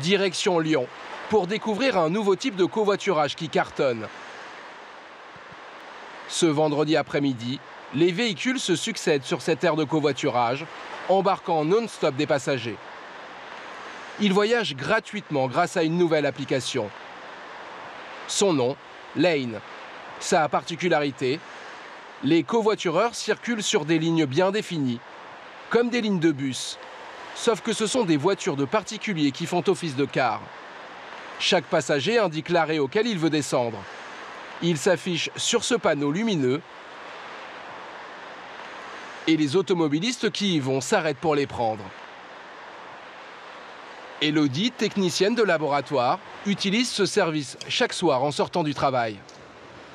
Direction Lyon, pour découvrir un nouveau type de covoiturage qui cartonne. Ce vendredi après-midi, les véhicules se succèdent sur cette aire de covoiturage, embarquant non-stop des passagers. Ils voyagent gratuitement grâce à une nouvelle application. Son nom, Lane. Sa particularité, les covoitureurs circulent sur des lignes bien définies, comme des lignes de bus, sauf que ce sont des voitures de particuliers qui font office de car. Chaque passager indique l'arrêt auquel il veut descendre. Il s'affiche sur ce panneau lumineux et les automobilistes qui y vont s'arrêtent pour les prendre. Elodie, technicienne de laboratoire, utilise ce service chaque soir en sortant du travail.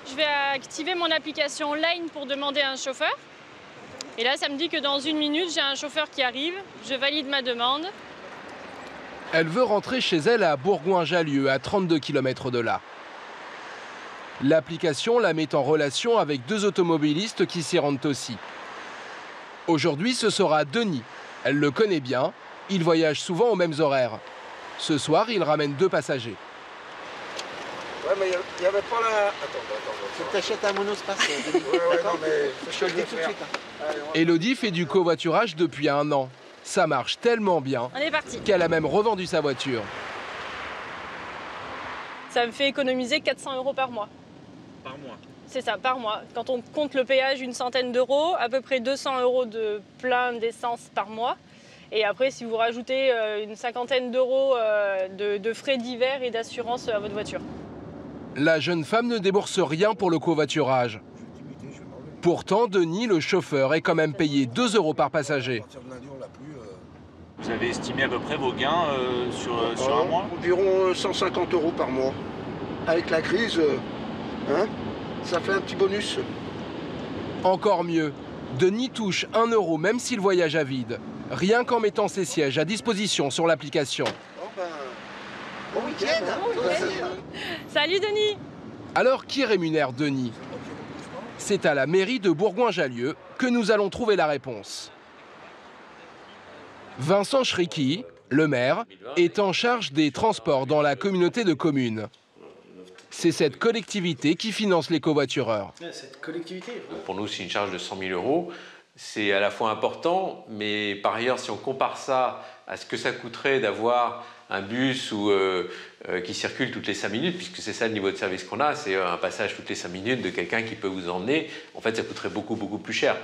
Je vais activer mon application Line pour demander un chauffeur. Et là, ça me dit que dans une minute, j'ai un chauffeur qui arrive. Je valide ma demande. Elle veut rentrer chez elle à Bourgoin-Jallieu, à 32 km de là. L'application la met en relation avec deux automobilistes qui s'y rendent aussi. Aujourd'hui, ce sera Denis. Elle le connaît bien. Il voyage souvent aux mêmes horaires. Ce soir, il ramène deux passagers. Ouais, mais il n'y avait pas la. Attends, attends. Que t'achètes un monospace. euh. Ouais, ouais, non, mais. Je te le dis tout de suite. hein. Allez, on va- Elodie fait du covoiturage depuis un an. Ça marche tellement bien On est parti. qu'elle a même revendu sa voiture. Ça me fait économiser 400 euros par mois. Par mois. C'est ça, par mois. Quand on compte le péage, une centaine d'euros, à peu près 200 euros de plein d'essence par mois. Et après, si vous rajoutez euh, une cinquantaine d'euros euh, de, de frais divers et d'assurance à votre voiture. La jeune femme ne débourse rien pour le covoiturage. Pourtant, Denis, le chauffeur, est quand même payé 2 euros par passager. Euh, Vous avez estimé à peu près vos gains euh, sur, euh, sur un mois Environ euh, 150 euros par mois. Avec la crise, euh, hein, ça fait un petit bonus. Encore mieux, Denis touche 1 euro même s'il voyage à vide, rien qu'en mettant ses sièges à disposition sur l'application. Bon, bon week-end. Bon week-end. Salut Denis Alors qui rémunère Denis? C'est à la mairie de Bourgoin-Jallieu que nous allons trouver la réponse. Vincent Schricki, le maire, est en charge des transports dans la communauté de communes. C'est cette collectivité qui finance les covoitureurs. Cette collectivité. Pour nous, c'est une charge de 100 000 euros. C'est à la fois important, mais par ailleurs, si on compare ça à ce que ça coûterait d'avoir un bus ou, euh, euh, qui circule toutes les 5 minutes, puisque c'est ça le niveau de service qu'on a, c'est un passage toutes les 5 minutes de quelqu'un qui peut vous emmener, en fait, ça coûterait beaucoup, beaucoup plus cher.